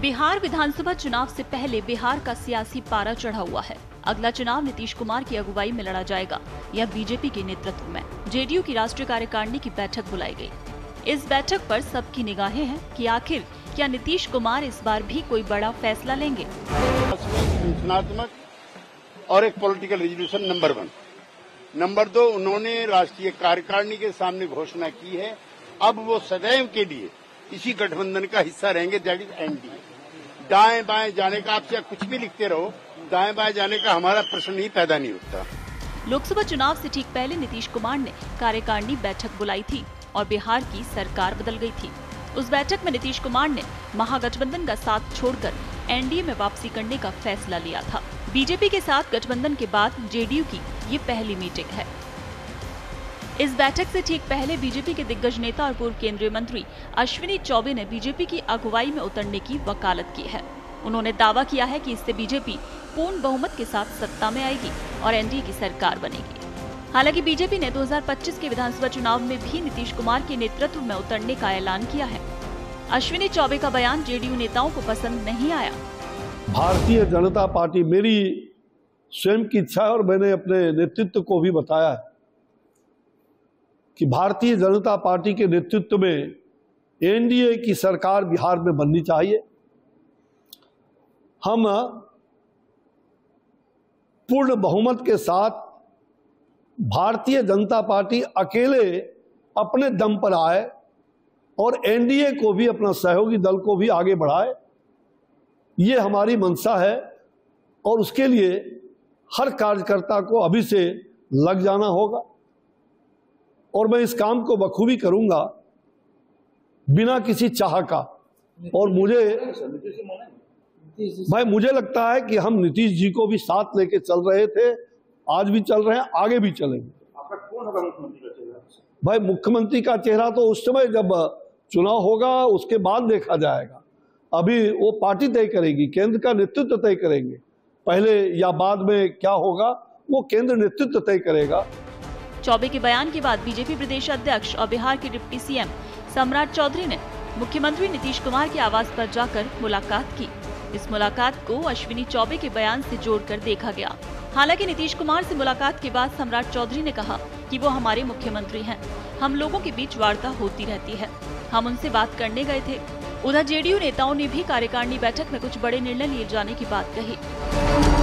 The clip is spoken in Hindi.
बिहार विधानसभा चुनाव से पहले बिहार का सियासी पारा चढ़ा हुआ है। अगला चुनाव नीतीश कुमार की अगुवाई में लड़ा जाएगा। यह बीजेपी के नेतृत्व में। जेडीयू की राष्ट्रीय कार्यकारिणी की बैठक बुलाई गई। इस बैठक पर सबकी निगाहें हैं कि आखिर क्या नीतीश कुमार इस बार भी कोई बड़ा फैसला लेंगे? और एक political resolution number one number दो, उन्होंने राष्ट्रीय कार्यकारिणी के सामने घोषणा की है। अब वो सदैव के लिए इसी गठबंधन का हिस्सा रहेंगे दैट इज़ एनडीए दाएँ बाएँ जाने का आप चाहे कुछ भी लिखते रहो, दाएँ बाएँ जाने का हमारा प्रश्न ही पैदा नहीं होता। लोकसभा चुनाव से ठीक पहले नीतीश कुमार ने कार्यकारिणी बैठक बुलाई थी और बिहार की सरकार बदल गई थी। उस बैठक में नीतीश कुमार ने महागठबंधन का साथ छोड़कर एनडीए में वापसी करने का फैसला लिया था। बीजेपी के साथ गठबंधन के बाद जेडीयू की ये पहली मीटिंग है। इस बैठक से ठीक पहले बीजेपी के दिग्गज नेता और पूर्व केंद्रीय मंत्री अश्विनी चौबे ने बीजेपी की अगुवाई में उतरने की वकालत की है। उन्होंने दावा किया है कि इससे बीजेपी पूर्ण बहुमत के साथ सत्ता में आएगी और एनडीए की सरकार बनेगी। हालाँकि बीजेपी ने 2025 के विधानसभा चुनाव में भी नीतीश कुमार के नेतृत्व में उतरने का ऐलान किया है। अश्विनी चौबे का बयान जेडीयू नेताओं को पसंद नहीं आया। भारतीय जनता पार्टी मेरी स्वयं की इच्छा और मैंने अपने नेतृत्व को भी बताया है। कि भारतीय जनता पार्टी के नेतृत्व में एनडीए की सरकार बिहार में बननी चाहिए। हम पूर्ण बहुमत के साथ भारतीय जनता पार्टी अकेले अपने दम पर आए और एनडीए को भी, अपना सहयोगी दल को भी आगे बढ़ाए, ये हमारी मंशा है और उसके लिए हर कार्यकर्ता को अभी से लग जाना होगा। और मैं इस काम को बखूबी करूँगा बिना किसी चाह का। और मुझे भाई मुझे लगता है कि हम नीतीश जी को भी साथ लेके चल रहे थे आज भी चल रहे हैं आगे भी चलेंगे। भाई मुख्यमंत्री का चेहरा तो उस समय जब चुनाव होगा उसके बाद देखा जाएगा। अभी वो पार्टी तय करेगी केंद्र का नेतृत्व तय करेंगे। पहले या बाद में क्या होगा वो केंद्र नेतृत्व तय करेगा। चौबे के बयान के बाद बीजेपी प्रदेश अध्यक्ष और बिहार के डिप्टी सीएम सम्राट चौधरी ने मुख्यमंत्री नीतीश कुमार के आवास पर जाकर मुलाकात की। इस मुलाकात को अश्विनी चौबे के बयान से जोड़कर देखा गया। हालाँकि नीतीश कुमार से मुलाकात के बाद सम्राट चौधरी ने कहा कि वो हमारे मुख्यमंत्री हैं। हम लोगों के बीच वार्ता होती रहती है। हम उनसे बात करने गए थे। उधर जेडीयू नेताओं ने भी कार्यकारिणी बैठक में कुछ बड़े निर्णय लिए जाने की बात कही।